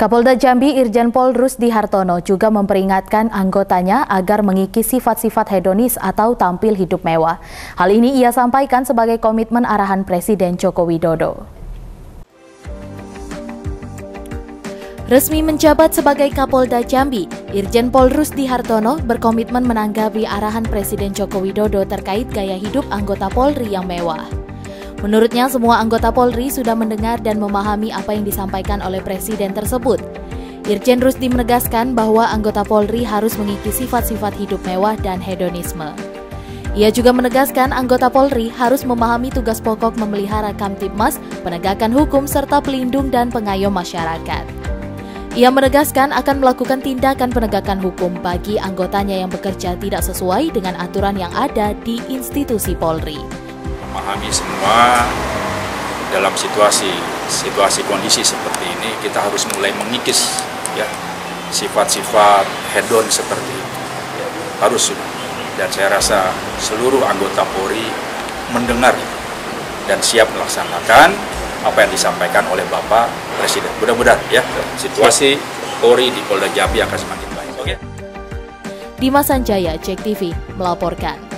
Kapolda Jambi Irjen Pol Rusdi Hartono juga memperingatkan anggotanya agar mengikis sifat-sifat hedonis atau tampil hidup mewah. Hal ini ia sampaikan sebagai komitmen arahan Presiden Joko Widodo. Resmi menjabat sebagai Kapolda Jambi, Irjen Pol Rusdi Hartono berkomitmen menanggapi arahan Presiden Joko Widodo terkait gaya hidup anggota Polri yang mewah. Menurutnya, semua anggota Polri sudah mendengar dan memahami apa yang disampaikan oleh Presiden tersebut. Irjen Rusdi menegaskan bahwa anggota Polri harus mengikis sifat-sifat hidup mewah dan hedonisme. Ia juga menegaskan anggota Polri harus memahami tugas pokok memelihara Kamtipmas, penegakan hukum serta pelindung dan pengayom masyarakat. Ia menegaskan akan melakukan tindakan penegakan hukum bagi anggotanya yang bekerja tidak sesuai dengan aturan yang ada di institusi Polri memahami semua dalam situasi situasi kondisi seperti ini kita harus mulai mengikis ya sifat-sifat hedon seperti itu ya, harus sudah dan saya rasa seluruh anggota Polri mendengar itu dan siap melaksanakan apa yang disampaikan oleh Bapak Presiden. Mudah-mudahan ya situasi Polri di Polda Jambi akan semakin baik. Oke. Dimas Sanjaya, Cek TV melaporkan.